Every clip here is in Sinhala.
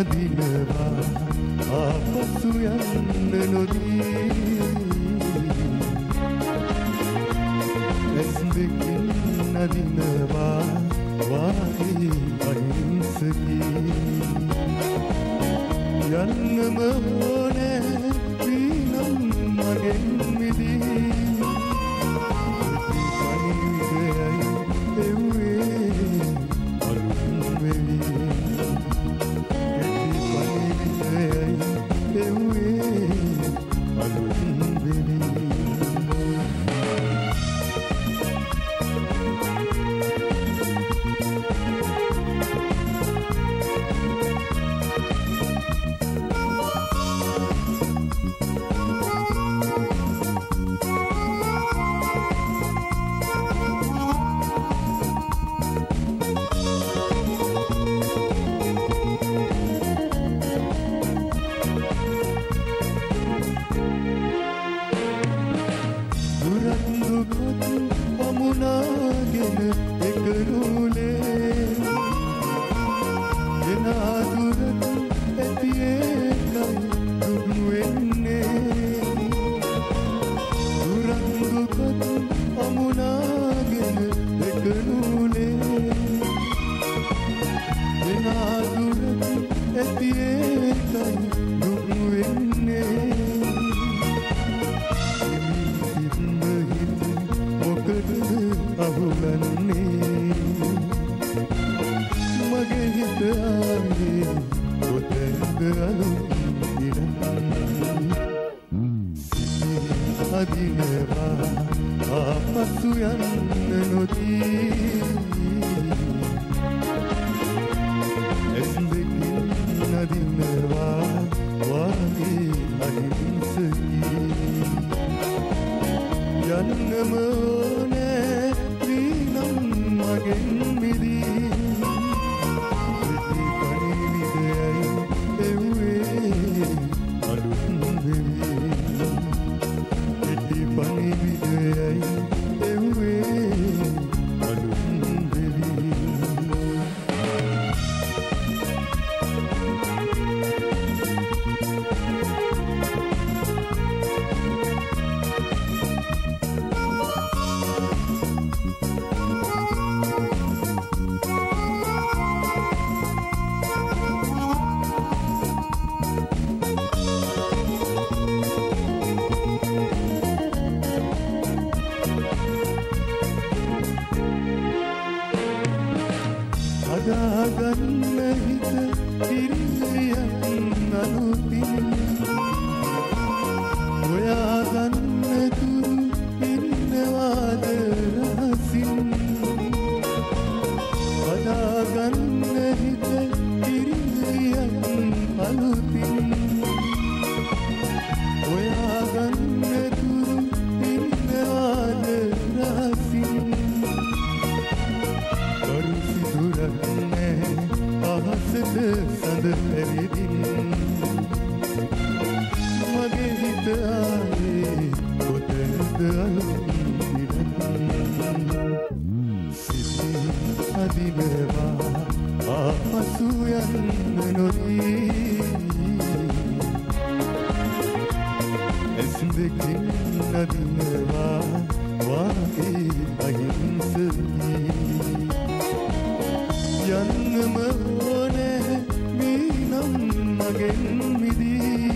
අදිනවා ආපසු යන්න නොදී. ඇස් දෙකින් අදිනවා වාගේ අහිංසකී. යන්නම ඕනෑ කොතැනද අලුත් අදිනවා ආපසු හදාගන්න හිත පිරිසියක් අනුතින් දෙකින් අදිනවා වාගේ අහිංසකී යන්නම ඕනෑ මීනම් මගෙන් මිදී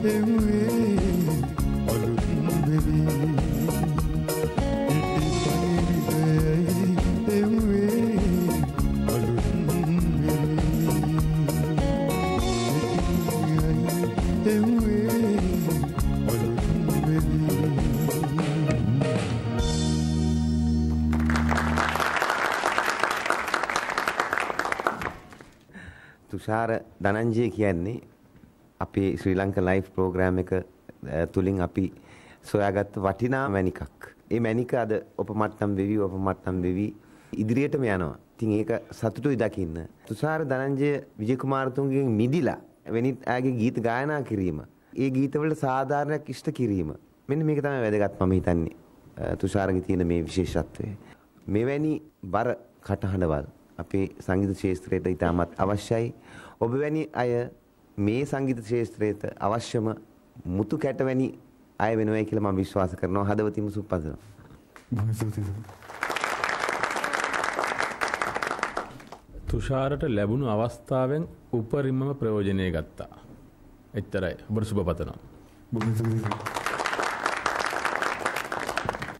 සිතී තුෂාර ධනංජය කියන්නේ අපේ ශ්‍රී ලංක ලයිෆ් ප්‍රෝග්‍රෑම් එක අ, තුලින් අපි සොයාගත්ත වටිනා මැණිකක්. ඒ මැණික අද ඔපමට්ටම් වෙවි ඔපමට්ටම් වෙවි ඉදිරියටම යනවා. ඉතින් ඒක සතුටුයි දකින්න. තුෂාර ධනංජය විජේකුමාරතුංගගෙන් මිදිලා වෙනිත් ආගේ ගීත ගායනා කිරීම. ඒ ගීතවලට සාධාරණයක් ඉෂ්ට කිරීම. මෙන්න මේක තමයි වැදගත් මම හිතන්නේ. අ, තුෂාරගේ තියෙන මේ විශේෂත්වය. මෙවැනි බර කටහඬවල් අපේ සංගීත ක්ෂේත්‍රයට ඉතාමත් අවශ්‍යයි. ඔබ වැනි අය මේ සංගීත ක්ෂේත්‍රයට අවශ්‍යම මුතු කැටවැනි අය වෙනවයි කියලා මම විශ්වාස කරනවා හදවතින්ම සුප්පදනවා. බොහොම ස්තුතියි. තුෂාරට ලැබුණු අවස්ථාවෙන් උපරිමම ප්‍රයෝජනය ගත්තා. එච්චරයි ඔබට සුභ පතනවා. බොහොම ස්තුතියි.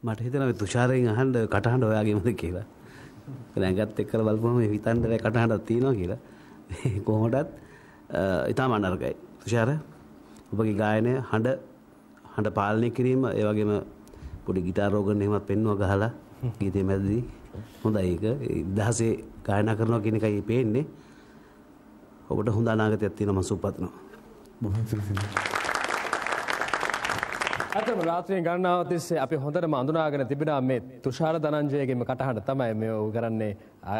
මට හිතෙනවා මේ තුෂාරයෙන් අහන්න කටහඬ ඔයාගේමද කියලා. නැගත් එක්කලා බලපුවම මේ හිතන්න බැ කටහඬක් තියෙනවා කියලා. කොහොමදත් ඉතාම අනර්ගයි. තුෂාර ඔබගේ ගායනය හඬ හඬ පාලනය කිරීම ඒ වගේම පොඩි ගිටාර් රෝගන් එහෙමත් පෙන්වුවා ගහලා ගීතේ මැදදී හොඳයි ඒක. දහසේ ගායනා කරනවා කියන එකයි පේන්නේ. ඔබට හොඳ අනාගතයක් තියෙනවා මම ස්තුතියි. ඇතම රාත්‍රයෙන් ගණනාව තිස්සේ අපි හොඳටම අඳුනාගෙන තිබෙනවා මේ තුෂාර ධනංජයගේම කටහඬ තමයි මේ ඔහු කරන්නේ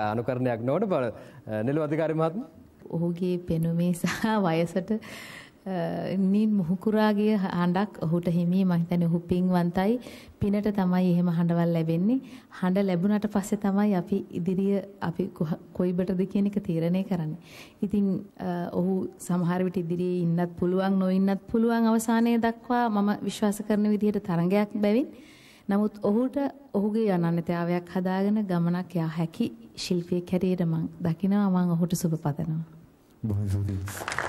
අනුකරණයක් නොවන බල නිලු අධිකාරි මහත්මයා ඔහුගේ පෙනුමේ සහ වයසට Uh, නින් මුහුකුරාගේ හඬක් ඔහුට හිමි. මම හිතන්නේ ඔහු පින්වන්තයි. පිනට තමයි එහෙම හඬවල් ලැබෙන්නේ. හඬ ලැබුණට පස්සේ තමයි අපි ඉදිරිය අපි කොහ- කොයිබටද කියන එක තීරණය කරන්නේ. ඉතින් අ, ඔහු සමහර විට ඉදිරියේ ඉන්නත් පුළුවන් නොඉන්නත් පුළුවන් අවසානයේ දක්වා මම විශ්වාස කරන විදිහට තරඟයක් බැවින්. නමුත් ඔහුට ඔහුගේ අනන්‍යතාවයක් හදාගෙන ගමනක් යා හැකි ශිල්පියෙක් හැටියට මම දකිනවා. මම ඔහුට සුබ පතනවා. බොහොම ස්තුතියි.